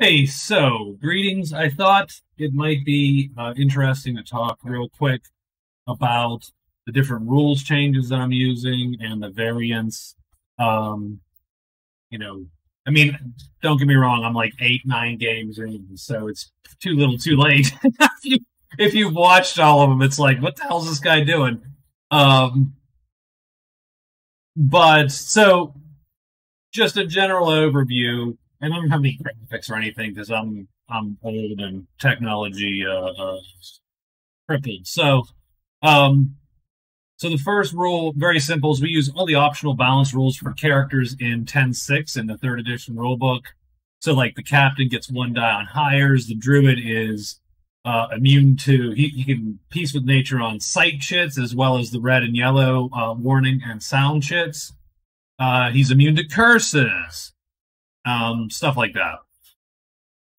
Hey, so greetings. I thought it might be uh, interesting to talk real quick about the different rules changes that I'm using and the variants. Um, you know, I mean, don't get me wrong, I'm like eight, nine games in, so it's too little too late. if, you, if you've watched all of them, it's like, what the hell's this guy doing? Um, but so, just a general overview I don't have any graphics or anything because I'm I'm old and technology uh, uh, crippled. So, um, so the first rule, very simple, is we use all the optional balance rules for characters in 10.6 in the third edition rulebook. So, like the captain gets one die on hires, the druid is uh, immune to he, he can peace with nature on sight chits as well as the red and yellow uh, warning and sound chits. Uh, he's immune to curses um, stuff like that.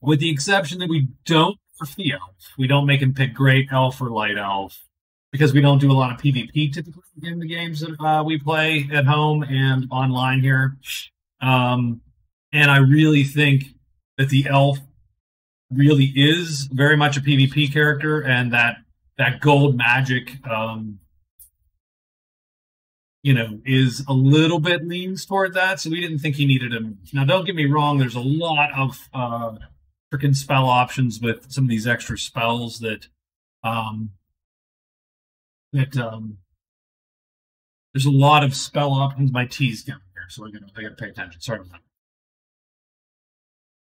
With the exception that we don't for the elf, we don't make him pick great elf or light elf because we don't do a lot of PvP typically in the games that uh, we play at home and online here. Um, and I really think that the elf really is very much a PvP character, and that that gold magic um, you know, is a little bit leans toward that. So we didn't think he needed him. Now, don't get me wrong. There's a lot of uh, freaking spell options with some of these extra spells that, um, that um, there's a lot of spell options. My tea's down here, so I gotta I gotta pay attention. Sorry about that.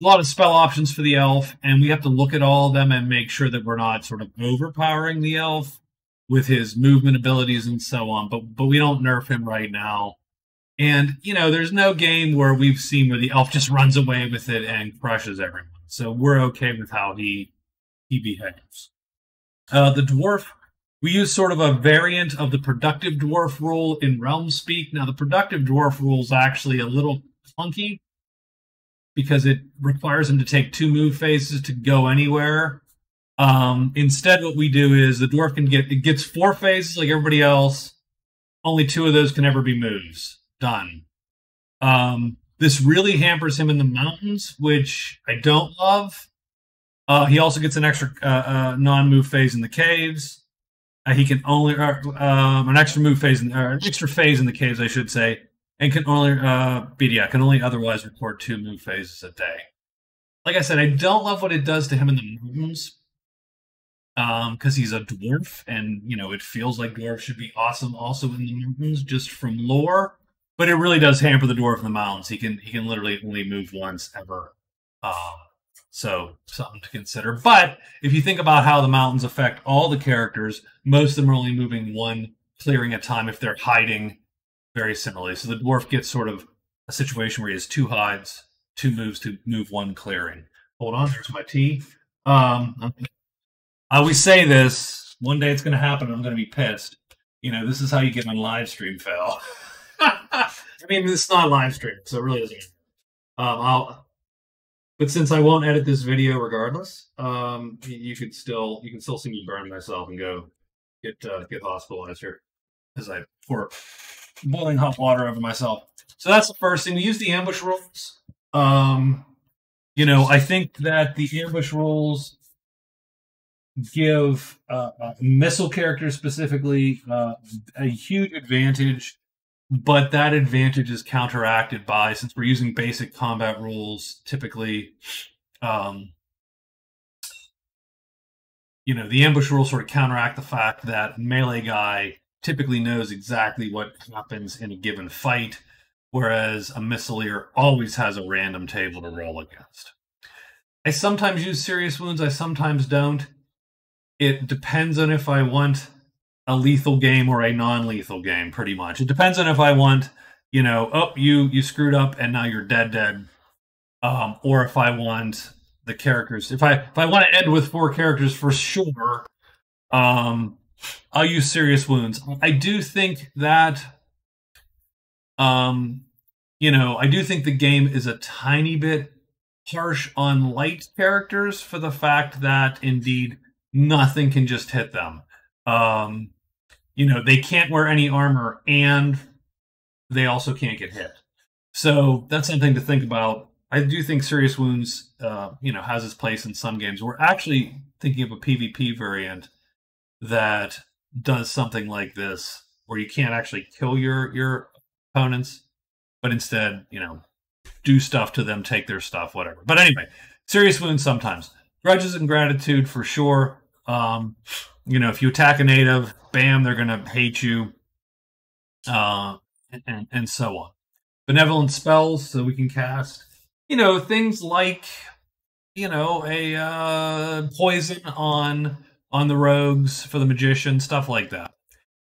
A lot of spell options for the elf, and we have to look at all of them and make sure that we're not sort of overpowering the elf with his movement abilities and so on. But but we don't nerf him right now. And you know, there's no game where we've seen where the elf just runs away with it and crushes everyone. So we're okay with how he he behaves. Uh, the dwarf, we use sort of a variant of the productive dwarf rule in Realm Speak. Now, the productive dwarf rule is actually a little clunky because it requires him to take two move phases to go anywhere. Um, instead, what we do is the dwarf can get it gets four phases like everybody else. Only two of those can ever be moves. Done. Um, this really hampers him in the mountains, which I don't love. Uh, he also gets an extra uh, uh, non-move phase in the caves. Uh, he can only uh, um, an extra move phase, in, or an extra phase in the caves, I should say, and can only uh, BDA can only otherwise record two move phases a day. Like I said, I don't love what it does to him in the mountains um because he's a dwarf and you know it feels like dwarves should be awesome also in the mountains just from lore but it really does hamper the dwarf in the mountains. He can he can literally only move once ever um so something to consider. But if you think about how the mountains affect all the characters most of them are only moving one clearing at a time if they're hiding very similarly. So the dwarf gets sort of a situation where he has two hides two moves to move one clearing. Hold on there's my tea. Um I always say this. One day it's going to happen. And I'm going to be pissed. You know, this is how you get on live stream fail. I mean, this is not live stream, so it really doesn't. Um, I'll, but since I won't edit this video regardless, um, you could still you can still see me burn myself and go get uh, get hospitalized here as I pour boiling hot water over myself. So that's the first thing. We use the ambush rules. Um, you know, I think that the ambush rules give uh, uh, missile characters specifically uh, a huge advantage, but that advantage is counteracted by since we're using basic combat rules. Typically, um, you know, the ambush rules sort of counteract the fact that a melee guy typically knows exactly what happens in a given fight, whereas a missileer always has a random table to roll against. I sometimes use serious wounds. I sometimes don't it depends on if I want a lethal game or a non-lethal game pretty much. It depends on if I want, you know, oh, you you screwed up and now you're dead dead. Um, or if I want the characters. If I if I want to end with four characters for sure, um I'll use serious wounds. I do think that um you know, I do think the game is a tiny bit harsh on light characters for the fact that indeed nothing can just hit them. Um, you know, they can't wear any armor and they also can't get hit. So that's something to think about I do think serious wounds, uh, you know, has its place in some games. We're actually thinking of a PvP variant that does something like this, where you can't actually kill your your opponents, but instead, you know, do stuff to them, take their stuff, whatever. But anyway, serious wounds sometimes. Grudges and gratitude for sure. Um, you know, if you attack a native, bam, they're gonna hate you, uh, and and so on. Benevolent spells, so we can cast, you know, things like, you know, a uh, poison on on the rogues for the magician, stuff like that.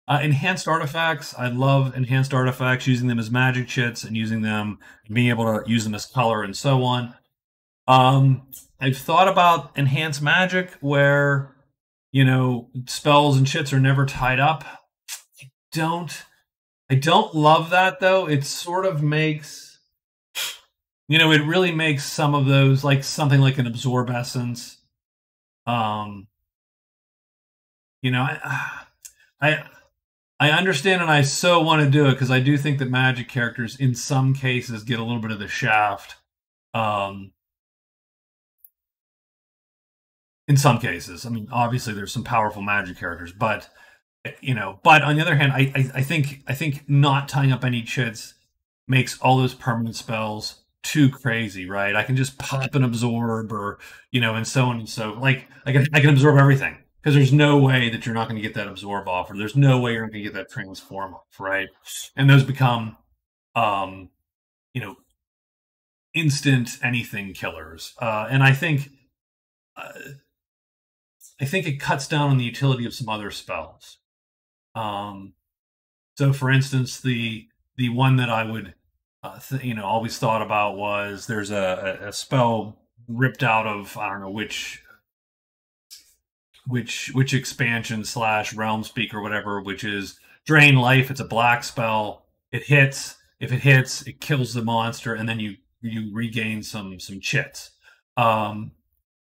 Uh, enhanced artifacts. I love enhanced artifacts, using them as magic chits and using them, being able to use them as color and so on. Um, I've thought about enhanced magic where, you know, spells and chits are never tied up. I don't, I don't love that though. It sort of makes, you know, it really makes some of those like something like an absorb essence. Um, you know, I, I I understand and I so want to do it because I do think that magic characters in some cases get a little bit of the shaft. Um, in some cases, I mean, obviously there's some powerful magic characters, but you know, but on the other hand, I, I, I think I think not tying up any chits makes all those permanent spells too crazy, right? I can just pop and absorb, or you know, and so on and so. Like I can I can absorb everything because there's no way that you're not going to get that absorb off, or there's no way you're going to get that transform off, right? And those become, um, you know, instant anything killers. Uh, and I think, uh, I think it cuts down on the utility of some other spells. Um, so, for instance, the the one that I would, uh, you know, always thought about was there's a, a spell ripped out of I don't know which which which expansion slash realm speak or whatever, which is drain life. It's a black spell. It hits. If it hits, it kills the monster, and then you you regain some some chits. Um,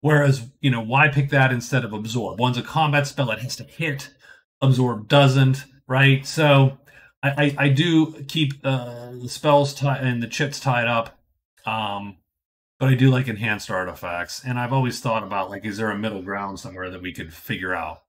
whereas you know why pick that instead of absorb? One's a combat spell; it has to hit. Absorb doesn't, right? So I I, I do keep uh, the spells and the chits tied up. Um, but I do like enhanced artifacts, and I've always thought about like, is there a middle ground somewhere that we could figure out?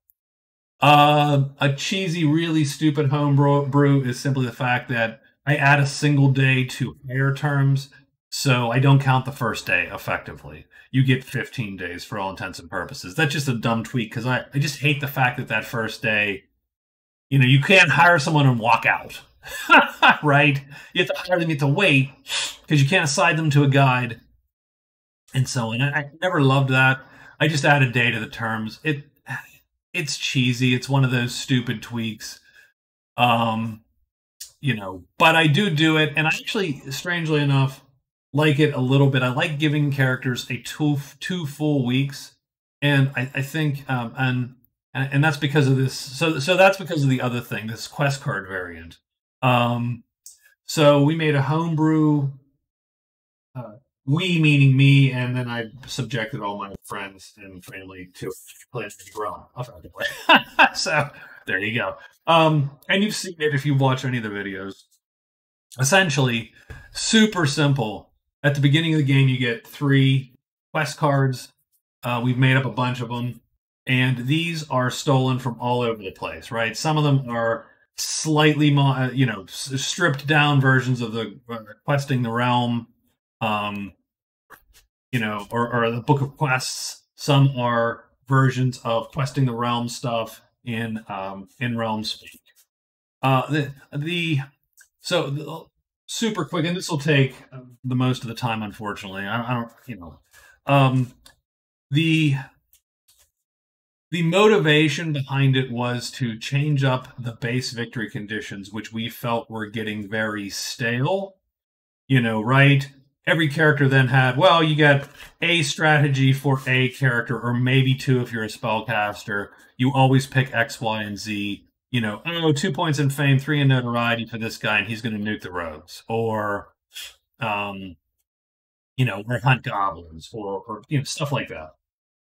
Uh, a cheesy, really stupid home brew is simply the fact that I add a single day to hire terms, so I don't count the first day effectively. You get 15 days for all intents and purposes. That's just a dumb tweak because I, I just hate the fact that that first day, you know, you can't hire someone and walk out, right? You have to hire them, you have to wait because you can't assign them to a guide and so on. I never loved that. I just added a day to the terms. It it's cheesy. It's one of those stupid tweaks. Um, you know, but I do do it, and I actually, strangely enough, like it a little bit. I like giving characters a two two full weeks, and I, I think, um, and and that's because of this. So so that's because of the other thing, this quest card variant. Um, so we made a homebrew uh, we meaning me, and then I subjected all my friends and family to Plant Grown. so there you go. Um, and you've seen it if you've watched any of the videos. Essentially, super simple. At the beginning of the game, you get three quest cards. Uh, we've made up a bunch of them, and these are stolen from all over the place. Right? Some of them are slightly, uh, you know, stripped down versions of the uh, questing the realm um, you know, or, or the Book of Quests. Some are versions of questing the realm stuff in um, in realm speak. Uh, the the so super quick, and this will take the most of the time. Unfortunately, I, I don't, you know, um, the the motivation behind it was to change up the base victory conditions, which we felt were getting very stale. You know, right? every character then had, well, you get a strategy for a character, or maybe two if you're a spellcaster. You always pick X, Y, and Z. You know, oh, two points in fame, three in notoriety for this guy, and he's going to nuke the rogues, or, um, you know, or hunt goblins, or, or you know, stuff like that.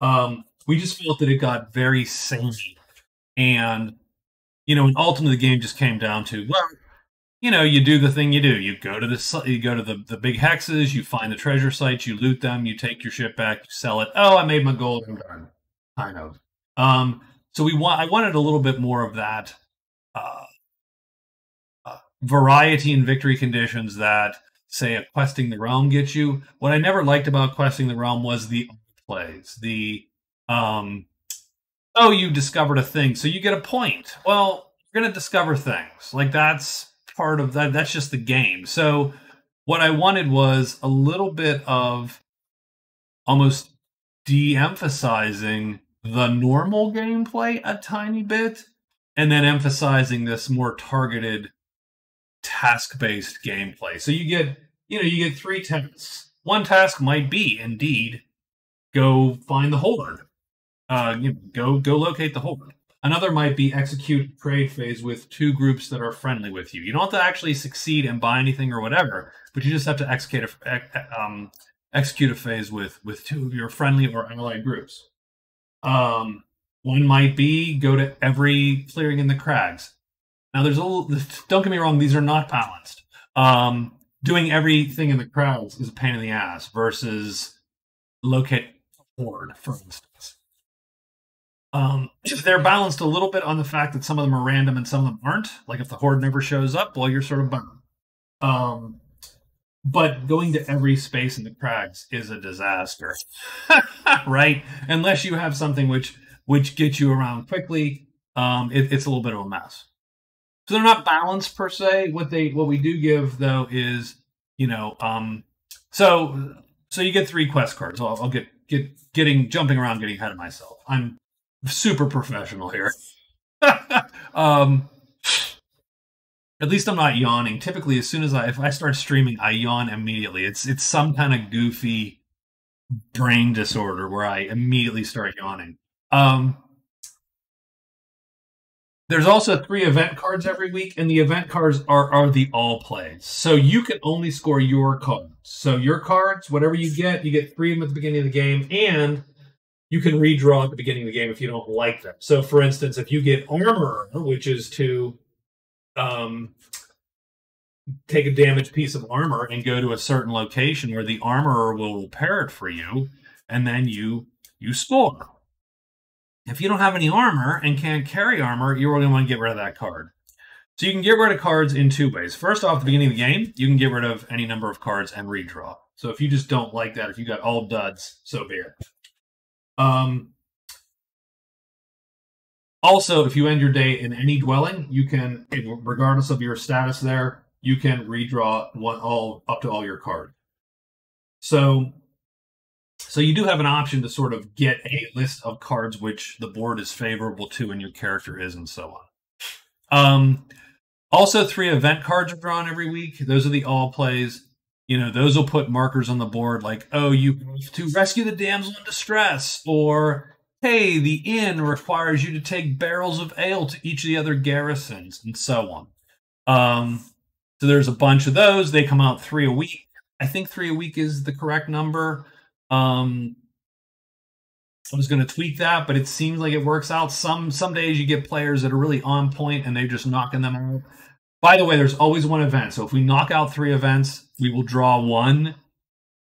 Um, we just felt that it got very samey, and you know, and ultimately the game just came down to, well, you know, you do the thing you do. You go to the you go to the, the big hexes, you find the treasure sites, you loot them, you take your ship back, you sell it. Oh, I made my gold. I'm done. Kind of. Um, so we want I wanted a little bit more of that uh, uh, variety in victory conditions that say a questing the realm gets you. What I never liked about questing the realm was the plays. The um, oh, you discovered a thing, so you get a point. Well, you're gonna discover things like that's part of that. That's just the game. So what I wanted was a little bit of almost de-emphasizing the normal gameplay a tiny bit and then emphasizing this more targeted task-based gameplay. So you get, you know, you get three tasks. One task might be indeed go find the hoard. Uh, you know, go go locate the hoard. Another might be execute trade phase with two groups that are friendly with you. You don't have to actually succeed and buy anything or whatever, but you just have to execute a, um, execute a phase with with two of your friendly or allied groups. Um, one might be go to every clearing in the crags. Now, there's a little, don't get me wrong; these are not balanced. Um, doing everything in the crags is a pain in the ass versus locate hoard, for instance. Um, they're balanced a little bit on the fact that some of them are random and some of them aren't. Like if the hoard never shows up, well, you're sort of bummed. Um, but going to every space in the crags is a disaster, right? Unless you have something which which gets you around quickly, um, it, it's a little bit of a mess. So they're not balanced per se. What they what we do give though is you know um, so so you get three quest cards. I'll, I'll get get getting jumping around, getting ahead of myself. I'm super professional here. um, at least I'm not yawning. Typically, as soon as I if I start streaming, I yawn immediately. It's it's some kind of goofy brain disorder where I immediately start yawning. Um, there's also three event cards every week, and the event cards are are the all plays. So you can only score your cards. So your cards, whatever you get, you get three of them at the beginning of the game, and you can redraw at the beginning of the game if you don't like them. So, for instance, if you get armor, which is to um, take a damaged piece of armor and go to a certain location where the armorer will repair it for you, and then you you score. If you don't have any armor and can't carry armor, you're going to want to get rid of that card. So you can get rid of cards in two ways. First off, at the beginning of the game, you can get rid of any number of cards and redraw. So if you just don't like that, if you got all duds, so be it. Um, also, if you end your day in any dwelling, you can, regardless of your status there, you can redraw one all up to all your card. So, so you do have an option to sort of get a list of cards which the board is favorable to and your character is, and so on. Um, also, three event cards are drawn every week. Those are the all plays you know, those will put markers on the board like, oh, you to rescue the damsel in distress, or hey, the inn requires you to take barrels of ale to each of the other garrisons, and so on. Um, so there's a bunch of those. They come out three a week. I think three a week is the correct number. Um, I was going to tweak that, but it seems like it works out. Some some days you get players that are really on point and they're just knocking them out. By the way, there's always one event. So if we knock out three events, we will draw one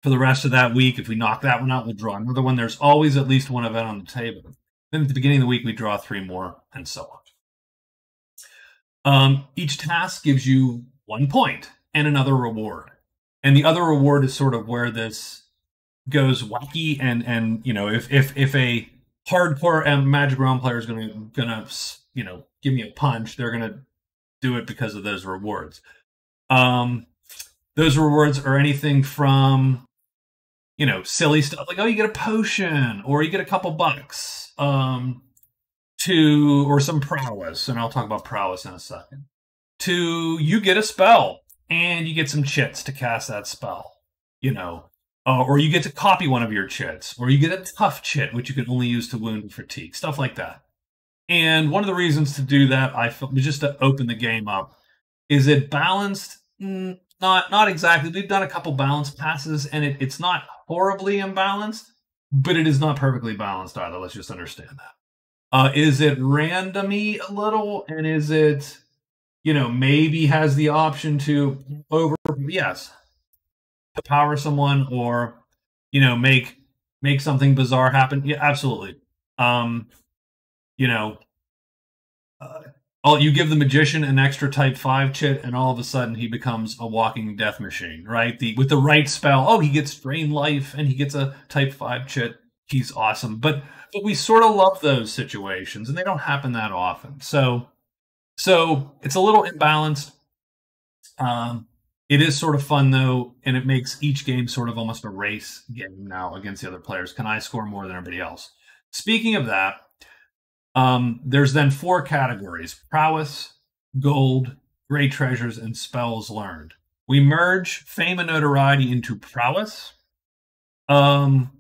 for the rest of that week. If we knock that one out, we'll draw another one. There's always at least one event on the table. Then at the beginning of the week, we draw three more, and so on. Um, each task gives you one point and another reward. And the other reward is sort of where this goes wacky and and you know if if if a hardcore magic realm player is gonna gonna you know give me a punch they're gonna do it because of those rewards. Um, those rewards are anything from, you know, silly stuff like, oh, you get a potion or you get a couple bucks, um, to, or some prowess. And I'll talk about prowess in a second. To you get a spell and you get some chits to cast that spell, you know, uh, or you get to copy one of your chits, or you get a tough chit, which you can only use to wound and fatigue, stuff like that. And one of the reasons to do that, I felt, was just to open the game up. Is it balanced? Not not exactly. We've done a couple balance passes, and it, it's not horribly imbalanced, but it is not perfectly balanced either. Let's just understand that. Uh, is it randomy a little, and is it, you know, maybe has the option to over yes, power someone or you know make make something bizarre happen. Yeah, absolutely. Um, you know, all you give the magician an extra type five chit, and all of a sudden he becomes a walking death machine, right? The with the right spell, oh, he gets drain life and he gets a type five chit. He's awesome, but but we sort of love those situations, and they don't happen that often. So so it's a little imbalanced. Um, it is sort of fun though, and it makes each game sort of almost a race game now against the other players. Can I score more than everybody else? Speaking of that, um, there's then four categories: prowess, gold, great treasures, and spells learned. We merge fame and notoriety into prowess, um,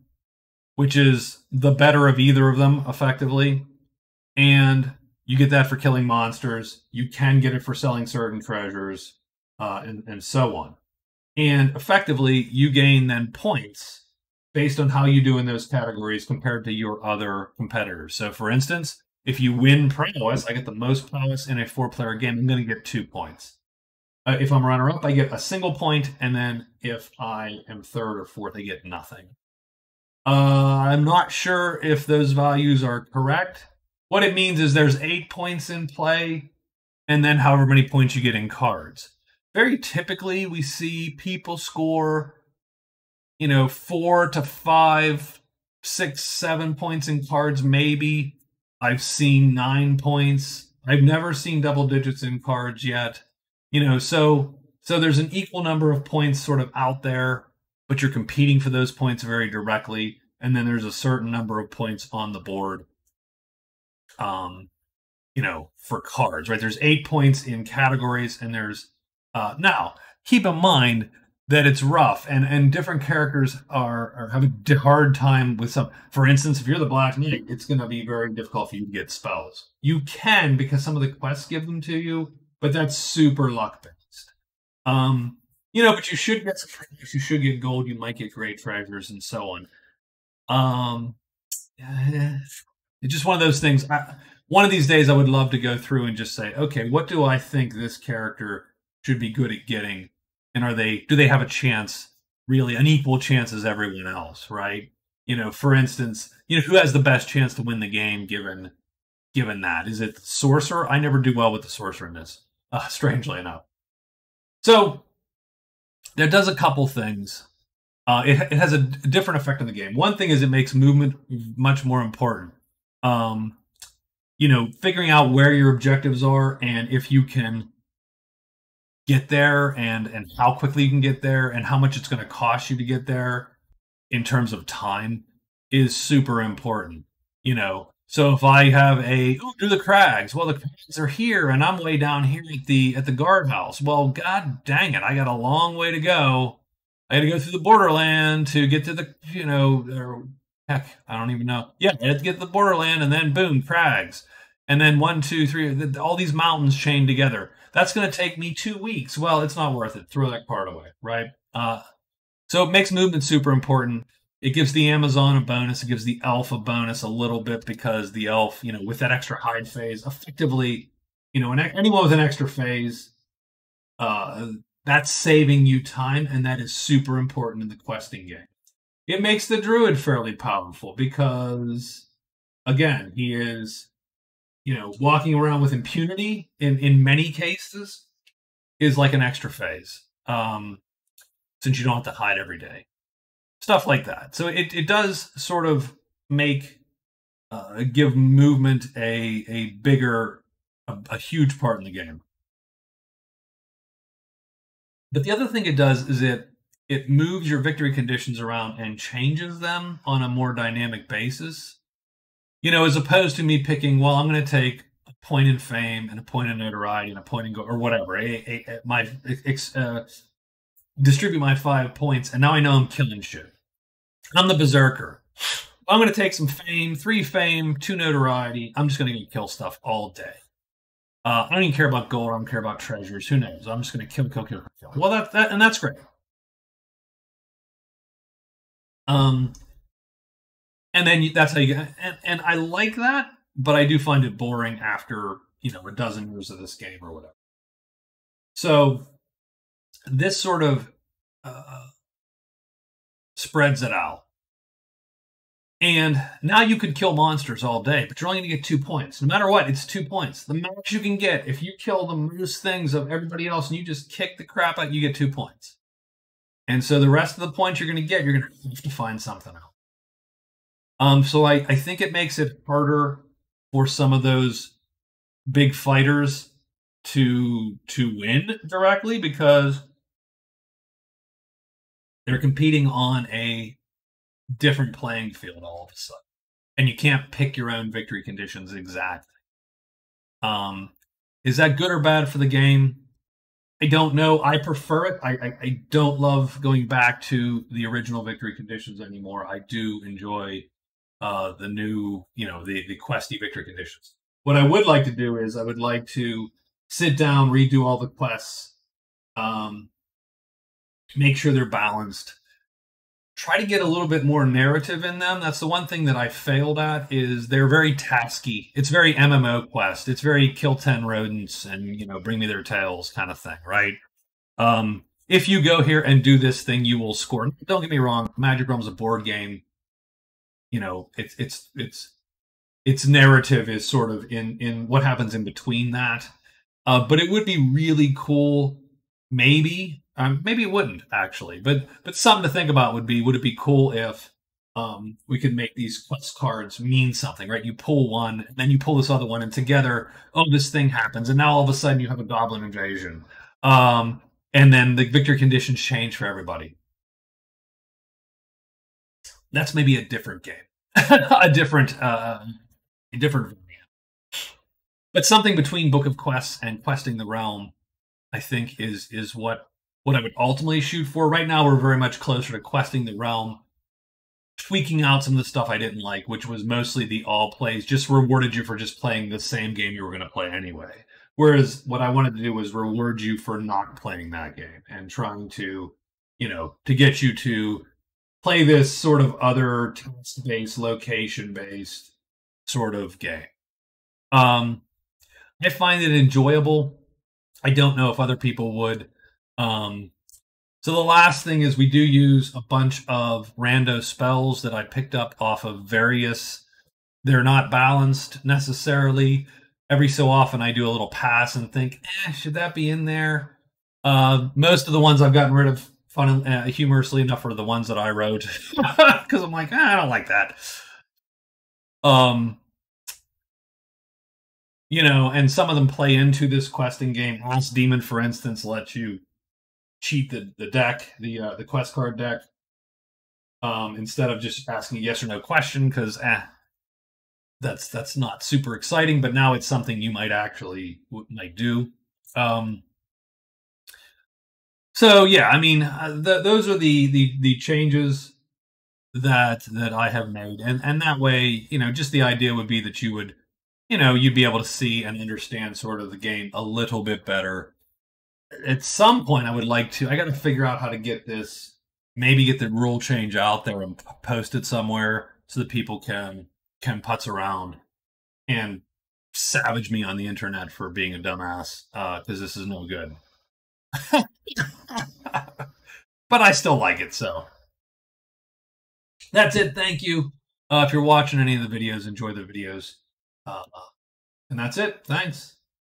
which is the better of either of them, effectively. And you get that for killing monsters. You can get it for selling certain treasures, uh, and, and so on. And effectively, you gain then points based on how you do in those categories compared to your other competitors. So, for instance, if you win prowess, I get the most prowess in a four player game, I'm going to get two points. Uh, if I'm runner up, I get a single point, and then if I am third or fourth, I get nothing. Uh, I'm not sure if those values are correct. What it means is there's eight points in play, and then however many points you get in cards. Very typically, we see people score, you know, four to five, six, seven points in cards, maybe. I've seen nine points. I've never seen double digits in cards yet. You know, so so there's an equal number of points sort of out there, but you're competing for those points very directly. And then there's a certain number of points on the board um, you know, for cards, right? There's eight points in categories, and there's uh, now keep in mind that it's rough, and and different characters are are having a hard time with some. For instance, if you're the Black Knight, it's going to be very difficult for you to get spells. You can because some of the quests give them to you, but that's super luck based. Um, you know, but you should get some. treasures You should get gold. You might get great treasures and so on. Um, it's just one of those things. I, one of these days, I would love to go through and just say, okay, what do I think this character should be good at getting, and are they do they have a chance, really an equal chance as everyone else, right? You know, for instance, you know who has the best chance to win the game given given that? Is it sorcerer? I never do well with the sorcerer in this, uh, strangely enough. So that does a couple things. Uh, it, it has a different effect on the game. One thing is it makes movement much more important um, you know, figuring out where your objectives are and if you can get there and and how quickly you can get there and how much it's going to cost you to get there in terms of time is super important. You know, so if I have a oh, do the crags, well the crags are here and I'm way down here at the at the guardhouse. Well, god dang it, I got a long way to go. I got to go through the borderland to get to the you know heck, I don't even know. Yeah, I had to get the borderland, and then boom, crags, and then one, two, three, all these mountains chained together. That's going to take me two weeks. Well, it's not worth it. Throw that part away, right? Uh, so it makes movement super important. It gives the Amazon a bonus. It gives the elf a bonus a little bit because the elf, you know, with that extra hide phase, effectively, you know, anyone with an extra phase, uh, that's saving you time, and that is super important in the questing game it makes the druid fairly powerful because again he is you know walking around with impunity in in many cases is like an extra phase um since you don't have to hide every day. Stuff like that. So it, it does sort of make uh, give movement a a bigger a, a huge part in the game. But the other thing it does is it it moves your victory conditions around and changes them on a more dynamic basis. You know, as opposed to me picking, well, I'm going to take a point in fame and a point in notoriety and a point in go or whatever. A, a, a, my uh, distribute my five points, and now I know I'm killing shit. I'm the berserker. I'm going to take some fame, three fame, two notoriety. I'm just going to kill stuff all day. Uh, I don't even care about gold. I don't care about treasures. Who knows? I'm just going to kill, kill, kill, kill. Well, that, that and that's great. Um, and then that's how you get, and, and I like that, but I do find it boring after, you know, a dozen years of this game or whatever. So this sort of uh, spreads it out. And now you could kill monsters all day, but you're only going to get two points. No matter what, it's two points. The max you can get, if you kill the most things of everybody else and you just kick the crap out, you get two points. And so the rest of the points you're going to get, you're going to have to find something else. Um, so I, I think it makes it harder for some of those big fighters to to win directly because they're competing on a different playing field all of a sudden. And you can't pick your own victory conditions exactly. Um, is that good or bad for the game? I don't know. I prefer it. I, I, I don't love going back to the original victory conditions anymore. I do enjoy uh, the new, you know, the the questy victory conditions. What I would like to do is I would like to sit down, redo all the quests, um, make sure they're balanced, try to get a little bit more narrative in them. That's the one thing that I failed at is they're very tasky. It's very MMO quest. It's very kill 10 rodents and, you know, bring me their tails kind of thing, right? Um, if you go here and do this thing, you will score. Don't get me wrong, Magic Realm's a board game. You know, it's it's it's its narrative is sort of in in what happens in between that. Uh, but it would be really cool, maybe um, maybe it wouldn't actually, but but something to think about would be would it be cool if um, we could make these quest cards mean something, right? You pull one, and then you pull this other one, and together, oh, this thing happens, and now all of a sudden you have a goblin invasion, um, and then the victory conditions change for everybody. That's maybe a different game, a different, uh, a different but something between Book of Quests and Questing the Realm, I think is is what what I would ultimately shoot for. Right now, we're very much closer to questing the realm, tweaking out some of the stuff I didn't like, which was mostly the all plays, just rewarded you for just playing the same game you were going to play anyway. Whereas what I wanted to do was reward you for not playing that game and trying to, you know, to get you to play this sort of other task based, location based sort of game. Um, I find it enjoyable. I don't know if other people would. Um, so the last thing is we do use a bunch of rando spells that I picked up off of various. They're not balanced necessarily. Every so often, I do a little pass and think, eh, should that be in there? Uh, most of the ones I've gotten rid of, fun, uh, humorously enough, are the ones that I wrote because I'm like, eh, I don't like that. Um, you know, and some of them play into this questing game. Ask Demon, for instance, lets you cheat the the deck, the uh, the quest card deck, um, instead of just asking a yes or no question because eh, that's that's not super exciting. But now it's something you might actually might do. Um, so yeah, I mean, uh, the, those are the the the changes that that I have made, and and that way, you know, just the idea would be that you would, you know, you'd be able to see and understand sort of the game a little bit better at some point I would like to. I got to figure out how to get this. Maybe get the rule change out there and post it somewhere so that people can can putz around and savage me on the internet for being a dumbass because uh, this is no good. but I still like it, so that's it. Thank you. Uh, if you're watching any of the videos, enjoy the videos. Uh, and that's it. Thanks.